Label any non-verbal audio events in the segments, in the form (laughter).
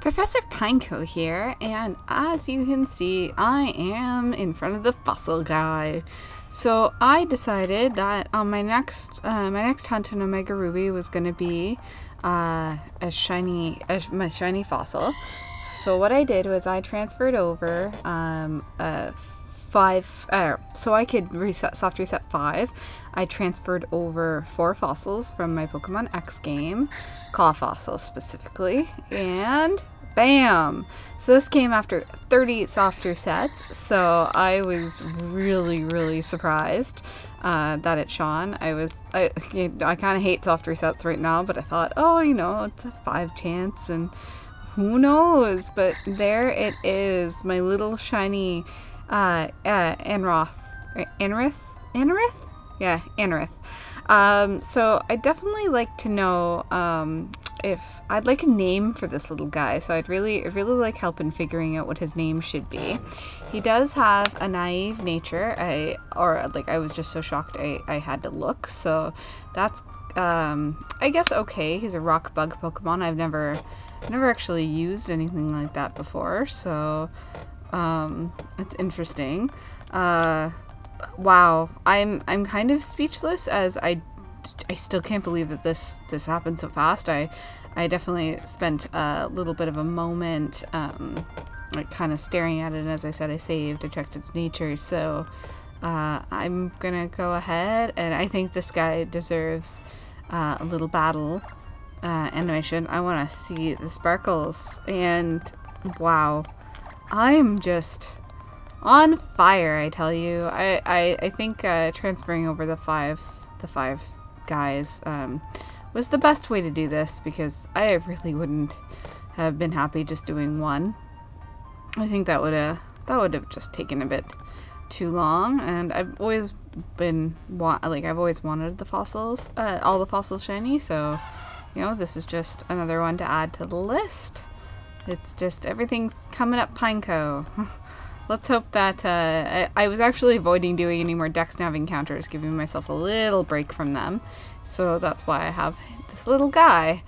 Professor Pineco here, and as you can see, I am in front of the fossil guy. So I decided that on my next uh, my next hunt in Omega Ruby was going to be uh, a shiny a, my shiny fossil. So what I did was I transferred over um, a five, uh, so I could reset soft reset five. I transferred over four fossils from my Pokemon X game, claw fossils specifically, and bam! So this came after 30 soft resets, so I was really, really surprised uh, that it shone. I was, I, I kind of hate soft resets right now, but I thought, oh, you know, it's a five chance, and who knows? But there it is, my little shiny uh, uh, Anroth, Anrith, Anrith, yeah, Anrith. Um, so I definitely like to know um, if I'd like a name for this little guy. So I'd really, really like help in figuring out what his name should be. He does have a naive nature. I or like I was just so shocked I, I had to look. So that's um, I guess okay. He's a rock bug Pokemon. I've never, never actually used anything like that before. So um, it's interesting. Uh, wow, I'm I'm kind of speechless as I, I still can't believe that this this happened so fast. I I definitely spent a little bit of a moment, um, like kind of staring at it. As I said, I saved, I checked its nature. So uh, I'm gonna go ahead, and I think this guy deserves uh, a little battle uh, animation. I want to see the sparkles, and wow. I'm just on fire, I tell you. I, I, I think uh, transferring over the five the five guys um, was the best way to do this because I really wouldn't have been happy just doing one. I think that would have that would have just taken a bit too long, and I've always been like I've always wanted the fossils, uh, all the fossils shiny. So, you know, this is just another one to add to the list. It's just everything's coming up Pineco. (laughs) Let's hope that uh, I, I, was actually avoiding doing any more DexNav encounters, giving myself a little break from them. So that's why I have this little guy.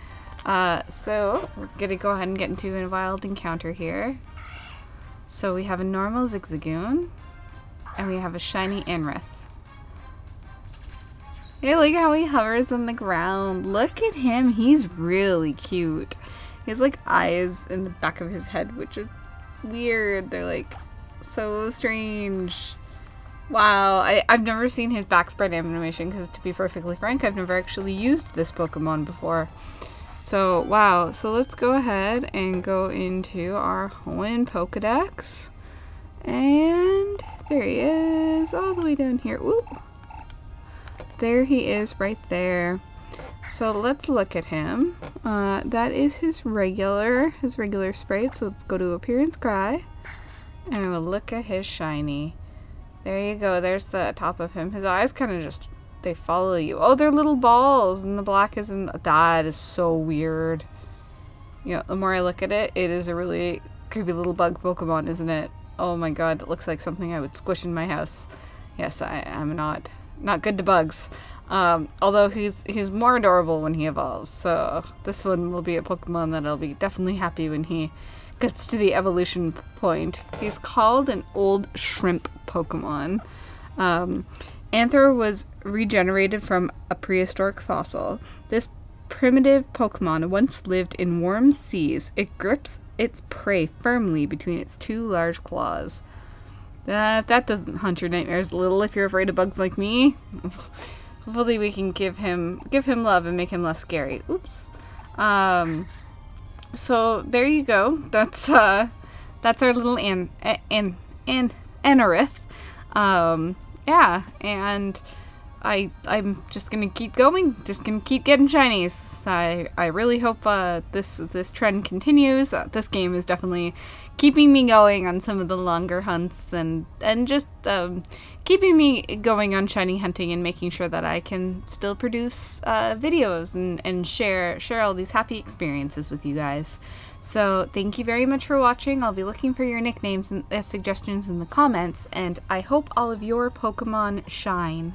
Uh, so we're gonna go ahead and get into a wild encounter here. So we have a normal Zigzagoon, and we have a shiny Anrith. Hey, look how he hovers on the ground. Look at him, he's really cute. He has like eyes in the back of his head, which is weird. They're like so strange. Wow, I, I've never seen his back sprite animation because to be perfectly frank, I've never actually used this Pokemon before. So, wow. So let's go ahead and go into our Hoenn Pokedex. And there he is, all the way down here. Ooh. There he is right there. So let's look at him. Uh, that is his regular, his regular sprite. So let's go to Appearance Cry. And we'll look at his shiny. There you go. There's the top of him. His eyes kind of just, they follow you. Oh, they're little balls. And the black is in, that is so weird. You know, the more I look at it, it is a really creepy little bug Pokemon, isn't it? Oh my god, it looks like something I would squish in my house. Yes, I am not, not good to bugs. Um, although he's he's more adorable when he evolves, so this one will be a Pokemon that I'll be definitely happy when he gets to the evolution point. He's called an old shrimp Pokemon. Um, Anthro was regenerated from a prehistoric fossil. This primitive Pokemon once lived in warm seas. It grips its prey firmly between its two large claws. Uh, that doesn't hunt your nightmares a little if you're afraid of bugs like me. (laughs) Hopefully we can give him give him love and make him less scary. Oops. Um, so there you go. That's uh, that's our little an an an Anorith. Um, yeah, and I I'm just gonna keep going. Just gonna keep getting shinies. I I really hope uh, this this trend continues. Uh, this game is definitely keeping me going on some of the longer hunts and and just um, keeping me going on shiny hunting and making sure that I can still produce uh, videos and, and share share all these happy experiences with you guys. So thank you very much for watching. I'll be looking for your nicknames and uh, suggestions in the comments, and I hope all of your Pokemon shine.